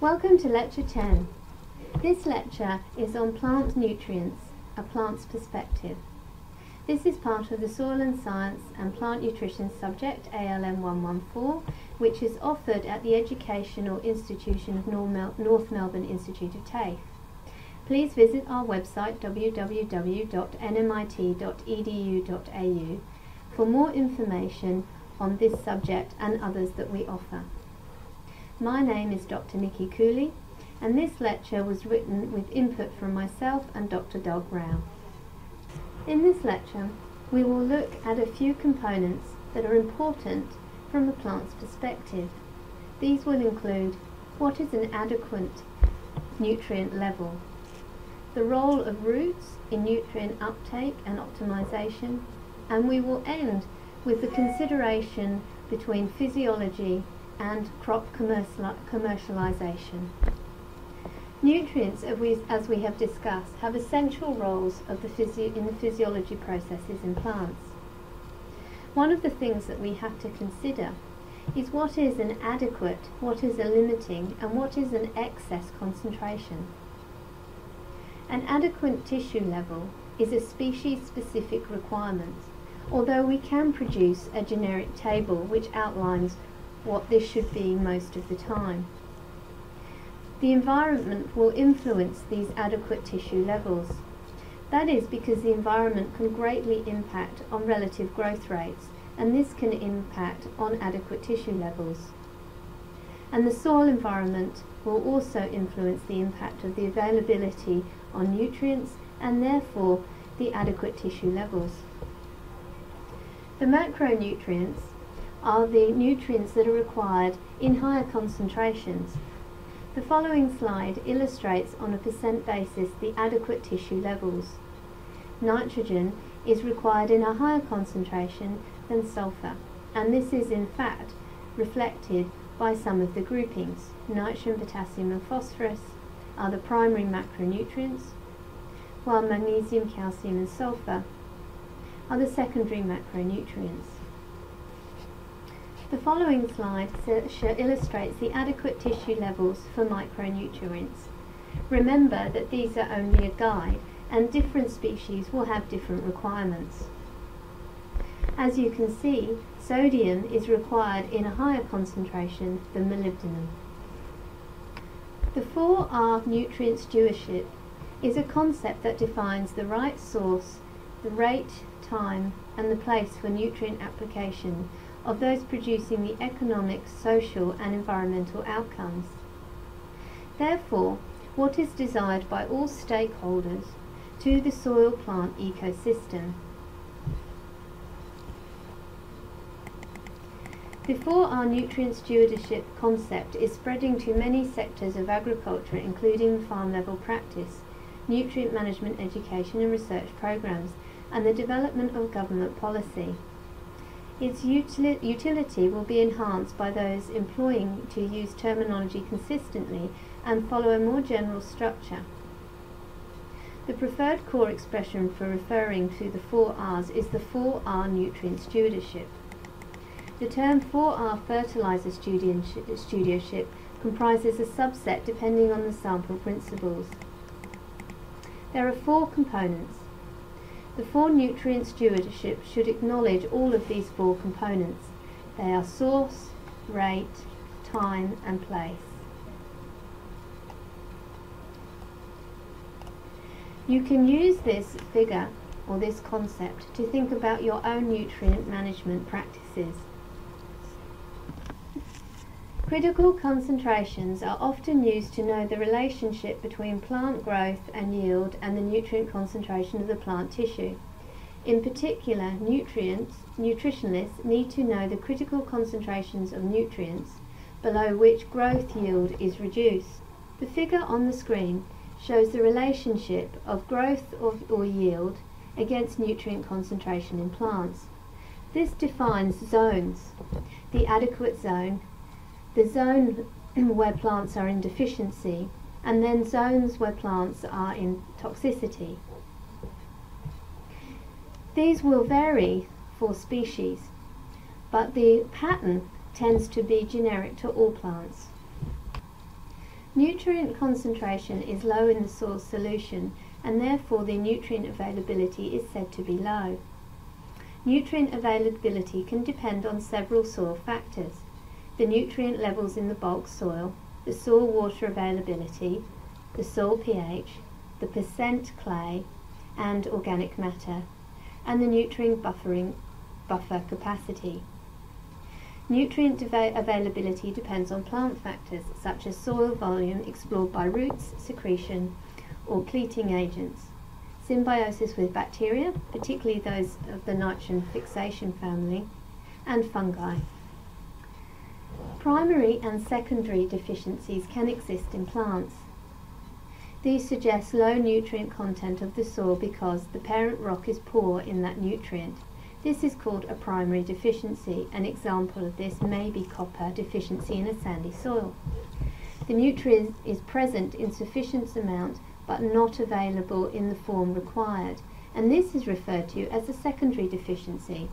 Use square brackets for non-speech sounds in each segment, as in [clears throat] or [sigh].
Welcome to Lecture 10. This lecture is on plant nutrients, a plant's perspective. This is part of the Soil and Science and Plant Nutrition subject ALM 114, which is offered at the Educational Institution of North Melbourne Institute of TAFE. Please visit our website www.nmit.edu.au for more information on this subject and others that we offer. My name is Dr. Nikki Cooley and this lecture was written with input from myself and Dr. Doug Rao. In this lecture, we will look at a few components that are important from the plant's perspective. These will include what is an adequate nutrient level, the role of roots in nutrient uptake and optimization, and we will end with the consideration between physiology and crop commercialization. Nutrients, as we, have discussed, have essential roles of the in the physiology processes in plants. One of the things that we have to consider is what is an adequate, what is a limiting, and what is an excess concentration. An adequate tissue level is a species-specific requirement, although we can produce a generic table which outlines what this should be most of the time. The environment will influence these adequate tissue levels. That is because the environment can greatly impact on relative growth rates and this can impact on adequate tissue levels. And the soil environment will also influence the impact of the availability on nutrients and therefore the adequate tissue levels. The macronutrients are the nutrients that are required in higher concentrations the following slide illustrates on a percent basis the adequate tissue levels. Nitrogen is required in a higher concentration than sulfur, and this is in fact reflected by some of the groupings. Nitrogen, potassium and phosphorus are the primary macronutrients, while magnesium, calcium and sulfur are the secondary macronutrients. The following slide illustrates the adequate tissue levels for micronutrients. Remember that these are only a guide and different species will have different requirements. As you can see, sodium is required in a higher concentration than molybdenum. The 4R nutrient stewardship is a concept that defines the right source, the rate, time and the place for nutrient application of those producing the economic, social and environmental outcomes. Therefore, what is desired by all stakeholders to the soil plant ecosystem. The 4R nutrient stewardship concept is spreading to many sectors of agriculture including farm level practice, nutrient management education and research programs, and the development of government policy. Its utili utility will be enhanced by those employing to use terminology consistently and follow a more general structure. The preferred core expression for referring to the 4Rs is the 4R nutrient stewardship. The term 4R fertilizer stewardship comprises a subset depending on the sample principles. There are four components the four nutrient stewardship should acknowledge all of these four components. They are source, rate, time and place. You can use this figure or this concept to think about your own nutrient management practices. Critical concentrations are often used to know the relationship between plant growth and yield and the nutrient concentration of the plant tissue. In particular, nutrients, nutritionalists need to know the critical concentrations of nutrients below which growth yield is reduced. The figure on the screen shows the relationship of growth of, or yield against nutrient concentration in plants. This defines zones, the adequate zone the zone [clears throat] where plants are in deficiency, and then zones where plants are in toxicity. These will vary for species, but the pattern tends to be generic to all plants. Nutrient concentration is low in the soil solution and therefore the nutrient availability is said to be low. Nutrient availability can depend on several soil factors. The nutrient levels in the bulk soil, the soil water availability, the soil pH, the percent clay and organic matter, and the nutrient buffering buffer capacity. Nutrient availability depends on plant factors such as soil volume explored by roots, secretion, or chelating agents, symbiosis with bacteria, particularly those of the nitrogen fixation family, and fungi. Primary and secondary deficiencies can exist in plants. These suggest low nutrient content of the soil because the parent rock is poor in that nutrient this is called a primary deficiency. An example of this may be copper deficiency in a sandy soil. The nutrient is present in sufficient amount but not available in the form required, and this is referred to as a secondary deficiency.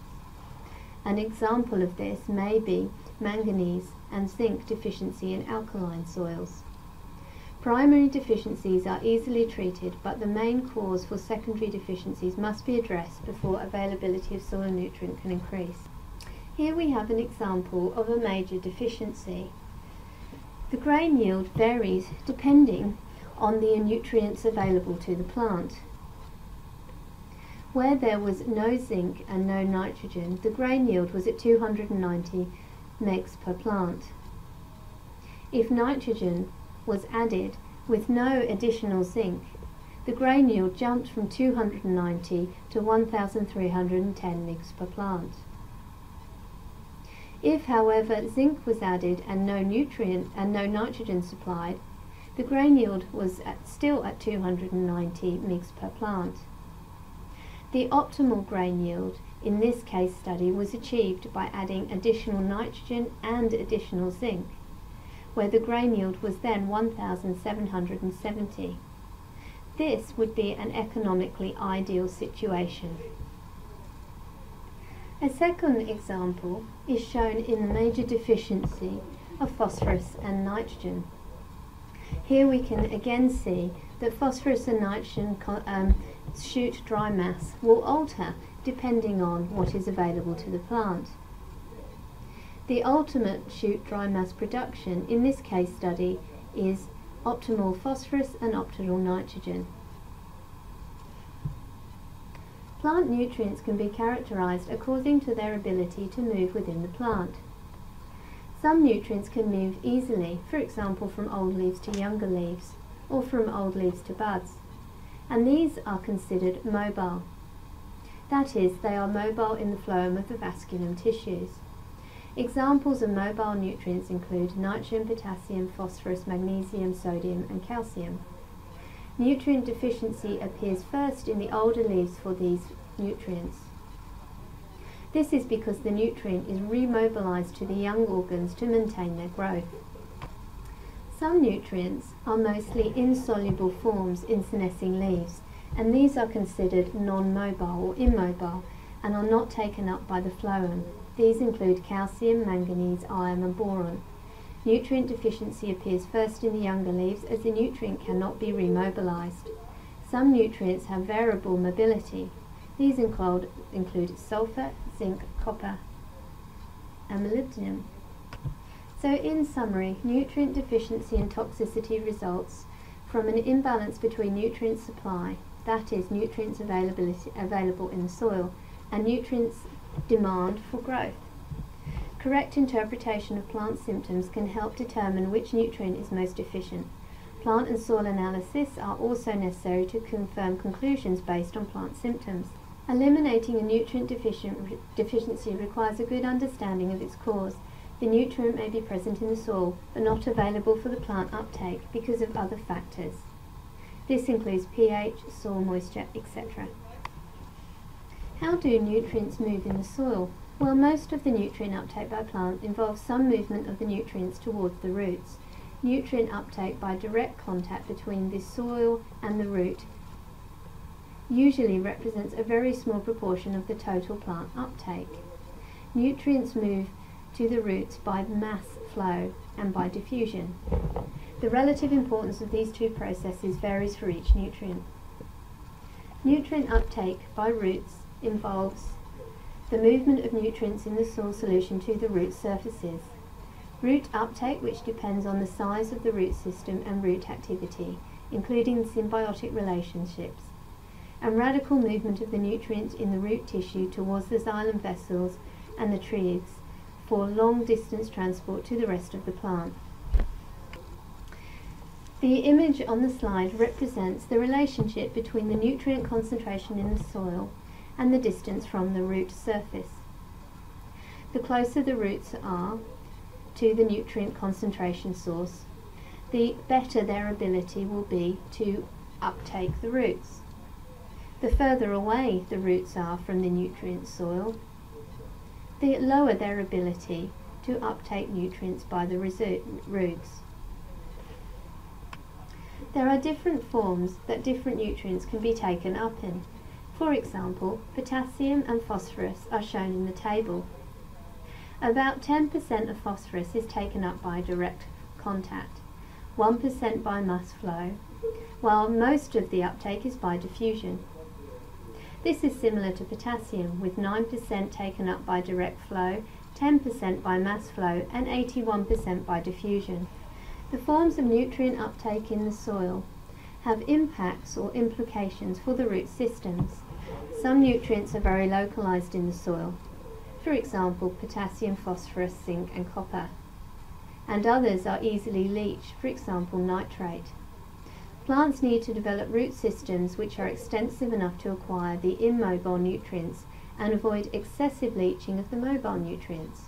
An example of this may be manganese and zinc deficiency in alkaline soils. Primary deficiencies are easily treated, but the main cause for secondary deficiencies must be addressed before availability of soil nutrient can increase. Here we have an example of a major deficiency. The grain yield varies depending on the nutrients available to the plant. Where there was no zinc and no nitrogen, the grain yield was at 290 megs per plant. If nitrogen was added with no additional zinc, the grain yield jumped from 290 to 1,310 mg per plant. If, however, zinc was added and no nutrient and no nitrogen supplied, the grain yield was at, still at 290 mg per plant. The optimal grain yield in this case study was achieved by adding additional nitrogen and additional zinc where the grain yield was then 1,770. This would be an economically ideal situation. A second example is shown in the major deficiency of phosphorus and nitrogen. Here we can again see that phosphorus and nitrogen um, shoot dry mass will alter depending on what is available to the plant. The ultimate shoot dry mass production in this case study is optimal phosphorus and optimal nitrogen. Plant nutrients can be characterized according to their ability to move within the plant. Some nutrients can move easily, for example from old leaves to younger leaves, or from old leaves to buds, and these are considered mobile. That is, they are mobile in the phloem of the vasculum tissues. Examples of mobile nutrients include nitrogen, potassium, phosphorus, magnesium, sodium and calcium. Nutrient deficiency appears first in the older leaves for these nutrients. This is because the nutrient is remobilized to the young organs to maintain their growth. Some nutrients are mostly insoluble forms in senescing leaves, and these are considered non-mobile or immobile and are not taken up by the phloem. These include calcium, manganese, iron and boron. Nutrient deficiency appears first in the younger leaves as the nutrient cannot be remobilized. Some nutrients have variable mobility. These include, include sulfur, zinc, copper and molybdenum. So in summary, nutrient deficiency and toxicity results from an imbalance between nutrient supply, that is nutrients availability available in the soil, and nutrients demand for growth. Correct interpretation of plant symptoms can help determine which nutrient is most efficient. Plant and soil analysis are also necessary to confirm conclusions based on plant symptoms. Eliminating a nutrient deficiency requires a good understanding of its cause. The nutrient may be present in the soil but not available for the plant uptake because of other factors. This includes pH, soil moisture, etc. How do nutrients move in the soil? Well, most of the nutrient uptake by plant involves some movement of the nutrients towards the roots. Nutrient uptake by direct contact between the soil and the root usually represents a very small proportion of the total plant uptake. Nutrients move to the roots by mass flow and by diffusion. The relative importance of these two processes varies for each nutrient. Nutrient uptake by roots involves the movement of nutrients in the soil solution to the root surfaces. Root uptake, which depends on the size of the root system and root activity, including symbiotic relationships, and radical movement of the nutrients in the root tissue towards the xylem vessels and the trees for long distance transport to the rest of the plant. The image on the slide represents the relationship between the nutrient concentration in the soil and the distance from the root surface. The closer the roots are to the nutrient concentration source, the better their ability will be to uptake the roots. The further away the roots are from the nutrient soil, the lower their ability to uptake nutrients by the roots. There are different forms that different nutrients can be taken up in. For example, potassium and phosphorus are shown in the table. About 10% of phosphorus is taken up by direct contact, 1% by mass flow, while most of the uptake is by diffusion. This is similar to potassium, with 9% taken up by direct flow, 10% by mass flow, and 81% by diffusion. The forms of nutrient uptake in the soil have impacts or implications for the root systems. Some nutrients are very localized in the soil, for example potassium, phosphorus, zinc and copper, and others are easily leached, for example nitrate. Plants need to develop root systems which are extensive enough to acquire the immobile nutrients and avoid excessive leaching of the mobile nutrients.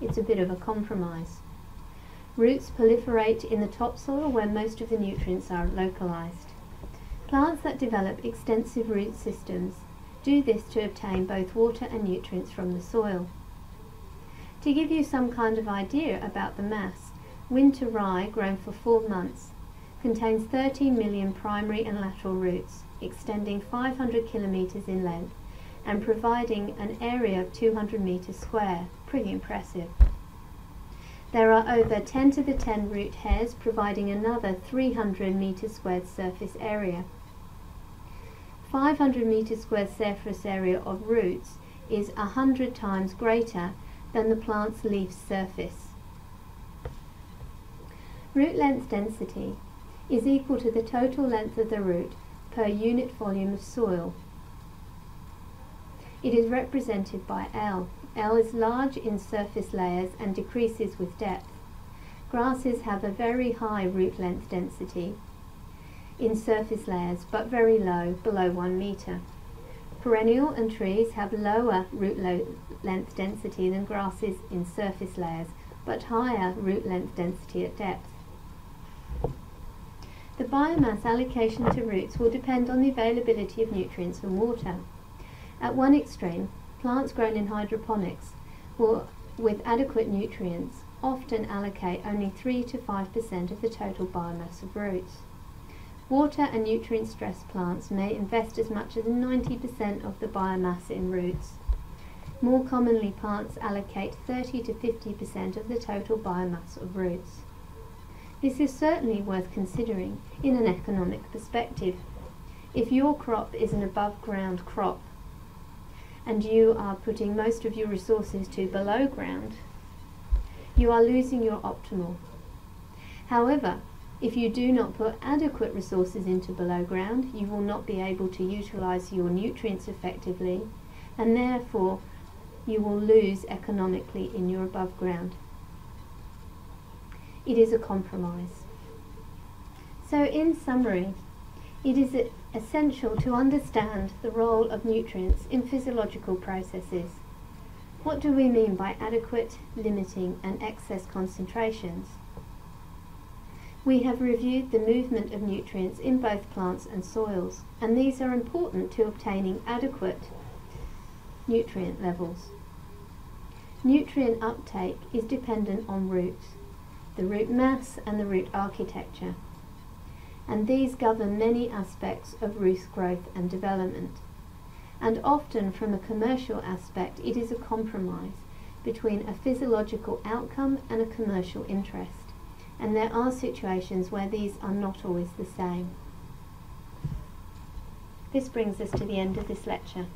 It's a bit of a compromise. Roots proliferate in the topsoil where most of the nutrients are localized. Plants that develop extensive root systems do this to obtain both water and nutrients from the soil. To give you some kind of idea about the mass, winter rye grown for four months contains 13 million primary and lateral roots, extending 500 kilometres in length and providing an area of 200 metres square. Pretty impressive. There are over 10 to the 10 root hairs providing another 300 metres squared surface area. 500 metres square surface area of roots is 100 times greater than the plant's leaf surface. Root length density is equal to the total length of the root per unit volume of soil. It is represented by L. L is large in surface layers and decreases with depth. Grasses have a very high root length density in surface layers but very low, below 1 metre. Perennial and trees have lower root length density than grasses in surface layers but higher root length density at depth. The biomass allocation to roots will depend on the availability of nutrients and water. At one extreme, plants grown in hydroponics will, with adequate nutrients, often allocate only 3 to 5% of the total biomass of roots. Water and nutrient stressed plants may invest as much as 90% of the biomass in roots. More commonly, plants allocate 30 to 50% of the total biomass of roots. This is certainly worth considering in an economic perspective. If your crop is an above ground crop and you are putting most of your resources to below ground, you are losing your optimal. However, if you do not put adequate resources into below ground, you will not be able to utilize your nutrients effectively and therefore you will lose economically in your above ground. It is a compromise. So in summary, it is essential to understand the role of nutrients in physiological processes. What do we mean by adequate, limiting and excess concentrations? We have reviewed the movement of nutrients in both plants and soils, and these are important to obtaining adequate nutrient levels. Nutrient uptake is dependent on roots, the root mass and the root architecture, and these govern many aspects of root growth and development. And often from a commercial aspect it is a compromise between a physiological outcome and a commercial interest and there are situations where these are not always the same. This brings us to the end of this lecture.